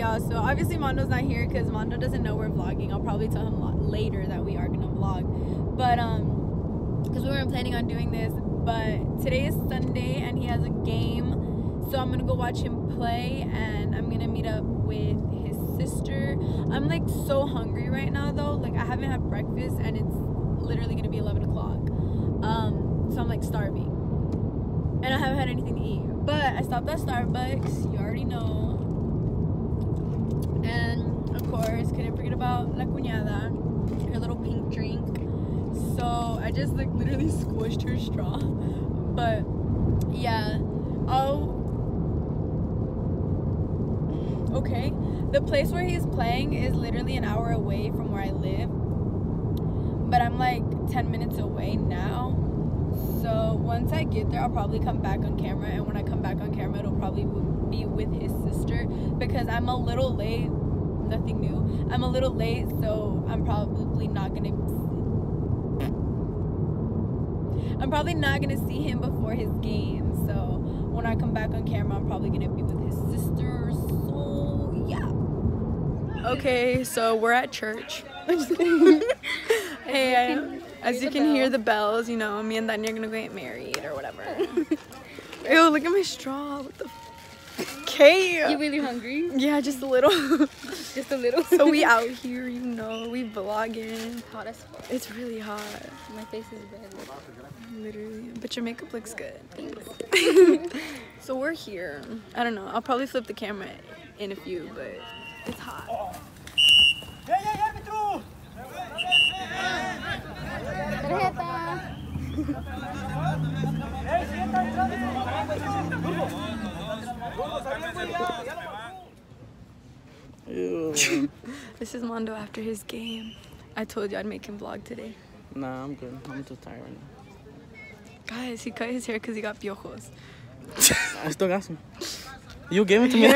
y'all. So obviously Mondo's not here because Mondo doesn't know we're vlogging. I'll probably tell him later that we are gonna vlog. But um, because we weren't planning on doing this. But today is Sunday and he has a game, so I'm gonna go watch him play and I'm gonna meet up with his sister. I'm like so hungry right now though. Like I haven't had breakfast and it's literally gonna be 11 o'clock. Um, so I'm like starving and I haven't had anything to eat. But I stopped at Starbucks. You already know. And of course, couldn't forget about La Cuñada, her little pink drink. So I just like literally squished her straw. But yeah, oh. Okay, the place where he's playing is literally an hour away from where I live. But I'm like 10 minutes away now. So once I get there, I'll probably come back on camera. And when I come back on camera, it'll probably be with his sister because I'm a little late. Nothing new. I'm a little late, so I'm probably not gonna. I'm probably not gonna see him before his game. So when I come back on camera, I'm probably gonna be with his sister. So yeah. Okay, so we're at church. hey, I, as you can hear the bells, you know, me and Danya are gonna get married or whatever. Ew, look at my straw. What the Okay. You really hungry? Yeah, just a little. Just a little. so we out here, you know, we vlogging. hot as fuck. It's really hot, My face is red. literally. But your makeup looks good. so we're here. I don't know. I'll probably flip the camera in a few, but it's hot. Tarjeta. This is Mondo after his game. I told you I'd make him vlog today. nah, I'm good. I'm too tired right now. Guys, he cut his hair because he got piojos. I still got some. You gave it to me.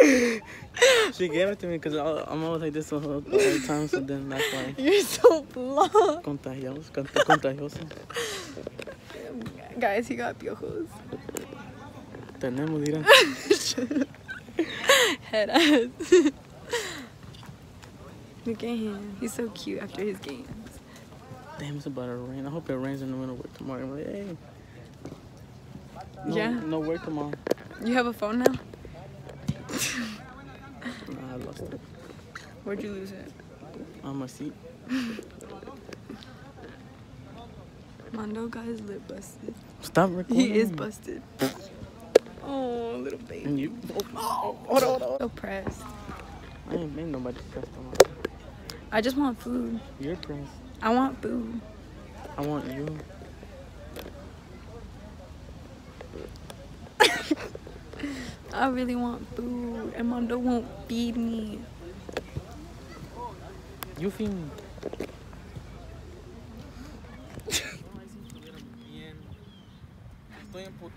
she gave it to me because I'm always like this all all the time, so then that's why. You're so blonde. Contagioso. cont- Contagioso. Guys, he got piojos. Tenemos, dirán. Head ass. Look at him. He's so cute after his games. Damn, it's about to rain. I hope it rains in the middle of work tomorrow. I'm like, hey. No, Yeah. No work tomorrow. You have a phone now? Nah, I lost it. Where'd you lose it? On my seat. Mondo got his lip busted. Stop recording. He is busted. Oh, little baby. And you. Oh, oh, hold on, hold on. So pressed. I ain't made nobody pressed on my. I just want food. You're pressed. I want food. I want you. I really want food. And Mondo won't feed me. You feed me.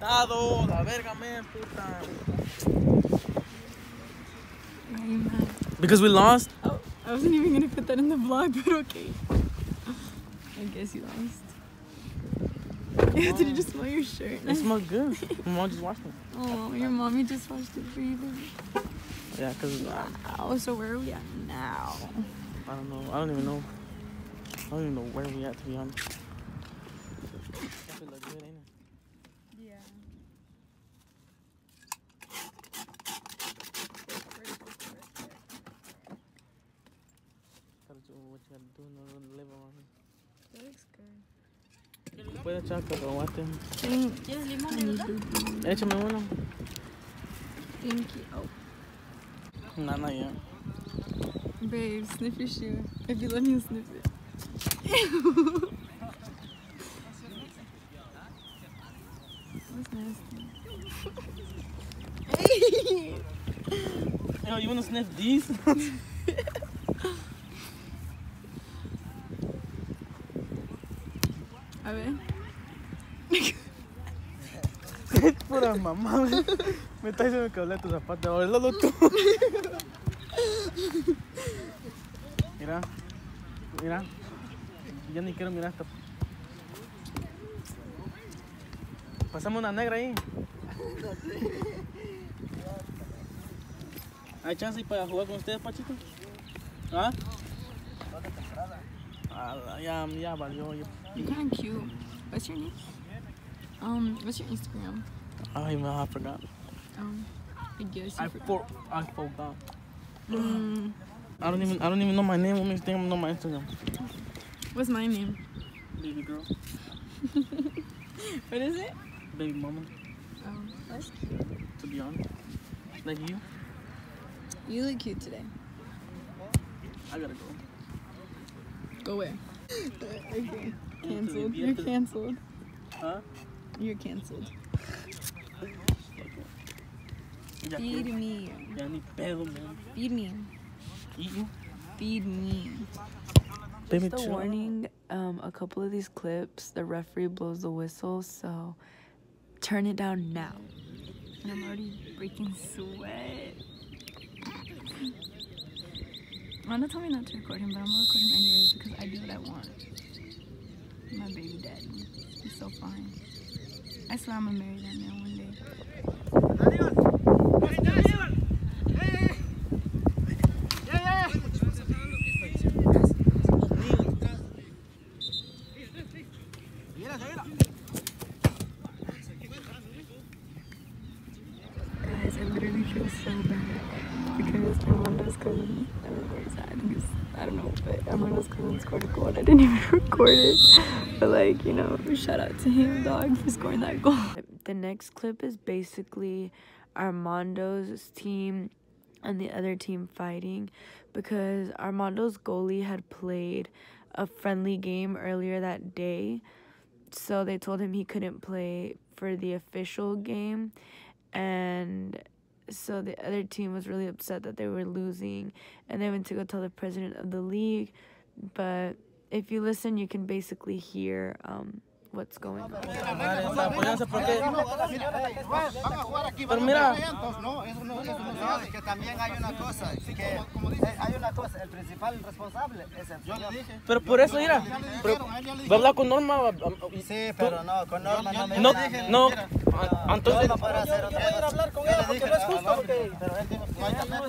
Estoy la verga me emputa. Why are you mad? Because we lost? Oh, I wasn't even gonna put that in the vlog, but okay. I guess you lost. Did you just smell your shirt? It smells good. My mom just washed it. Oh, your mommy just washed it for you. baby. Yeah, because I, Oh, so where are we at now? I don't know. I don't even know. I don't even know where we at, to be honest. Puede echar cacahuate. Thank, ¿Quieres limón? Échame uno. thank you. Not yet. babe, sniff your shoe. If you let me sniff it. That's nasty. Yo, you wanna sniff these? A ver. Mamá. Me está diciendo que hablé tú. Mira. Mira. Ya ni quiero mirar. Pasamos una negra ahí. ¿Hay chance para jugar con ustedes, Pachito? ¿Ah? Ah, ya, ya valió. You're cute. What's your name? Um, what's your Instagram? Ay, man, I forgot. Um, I guess I you for, I forgot. Mm, I don't even I don't even know my name. What makes them know my Instagram? what's my name? Baby girl, What is it? baby mama. Oh, that's cute. To be honest, like you, You look cute today. I gotta go. Go where? okay. Cancelled. You're cancelled. Huh? You're cancelled. Feed me. Feed me. Feed me. Just a warning, um, a couple of these clips, the referee blows the whistle, so turn it down now. And I'm already breaking sweat. Manda told me not to record him, but I'm gonna record him anyways because I do what I want. My baby daddy. He's so fine. I swear I'm gonna marry that man one day. Guys, I literally feel so bad because Armando's cousin, I don't know where he's at. I don't know, but Armando's cousin scored a goal and I didn't even record it. But like, you know, shout out to him, dog, for scoring that goal. The next clip is basically Armando's team and the other team fighting because Armando's goalie had played a friendly game earlier that day. So they told him he couldn't play for the official game. And so the other team was really upset that they were losing. And they went to go tell the president of the league. But if you listen, you can basically hear um, what's going on. No, eso no, eso no se hace. Que también hay una cosa, que hay una cosa, el principal responsable es el Yo le dije. Pero por eso, mira, pero, va a hablar con Norma. Sí, pero no, con Norma no me No, dije. no, Mira, entonces, hablar con ella porque no es justo porque... Pero él dijo que hay que hablar.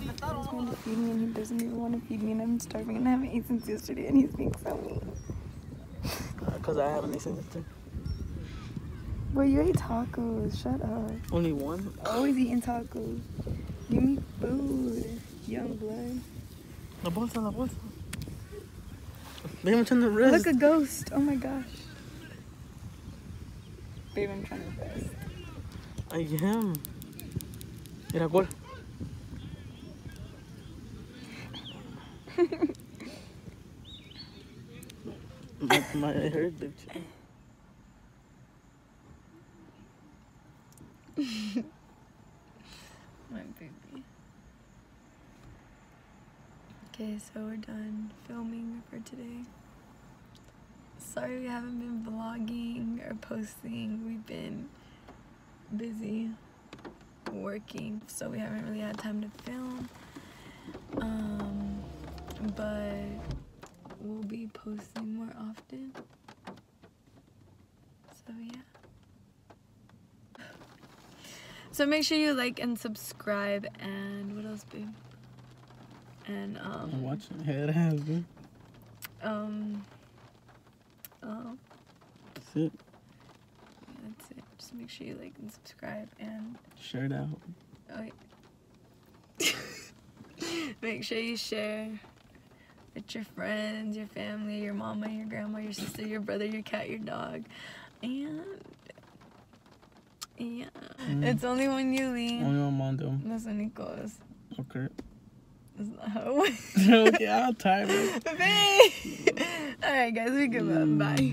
He just wanted to feed me and he doesn't even want to feed me and I'm starving and I haven't eaten since yesterday and he's being so mean. Because I haven't listened to it. Well, you ate tacos. Shut up. Only one. Always eating tacos. Give me food. Young blood. La bolsa, la bolsa. Déjame echando el wrist. Look, a ghost. Oh my gosh. Babe, I'm trying to rest. I am. Mira, gol. my, my hurt, bitch. My baby. Okay, so we're done filming for today. Sorry we haven't been vlogging or posting. We've been busy working, so we haven't really had time to film. Um, but we'll be posting more often. So yeah. So make sure you like and subscribe and what else, babe? And I'm um watching. Head ass, dude. um oh That's it. that's it. Just make sure you like and subscribe and Share it out. oh wait. make sure you share with your friends, your family, your mama, your grandma, your sister, your brother, your cat, your dog. And yeah. Mm. It's only when you leave. Only on Mondo. It goes. Okay. That's not how it works. okay, I'm tired. Alright, guys, we give up. Bye.